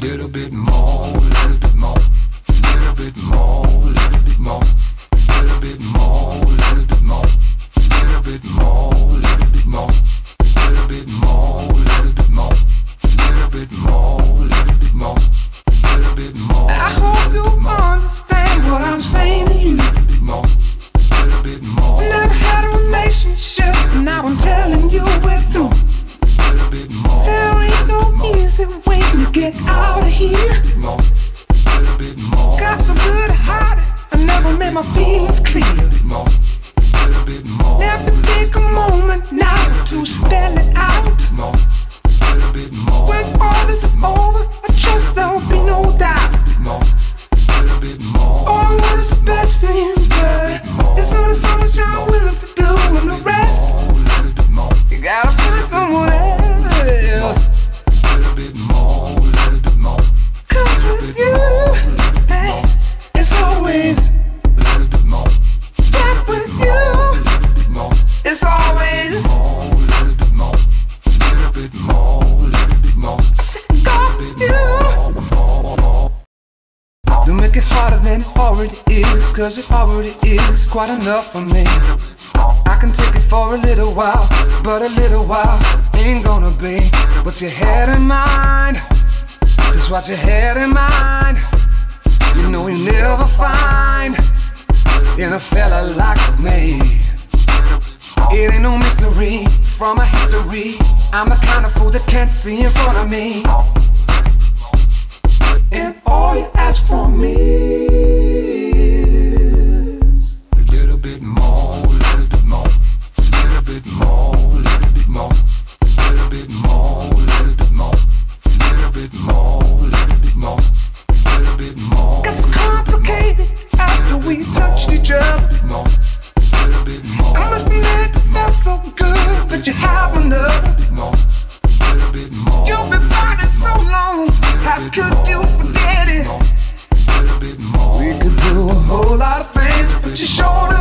little bit more, a little bit more, a little bit more, a little bit more, a little bit more, a little bit more, a little bit more, a little bit more, a little bit more, little bit more, little bit more, little bit more, little bit more. I hope you understand what I'm saying to you. Little bit more, little bit more, Never had a relationship, now I'm telling you me out of here. More, Got so good hot, I never made my feelings clear. More, Never take a moment now to spell it. Always with you. It's always. Don't make it harder than it already is, cause it already is quite enough for me. I can take it for a little while, but a little while ain't gonna be what you had in mind. Cause what you had in mind, you know you never find in a fella like me. It ain't no mystery from my history. I'm the kind of fool that can't see in front of me. And all you ask for we touched each other. I must admit it felt so good that you have another. You've been riding so long, how could you forget it? We could do a whole lot of things, but you sure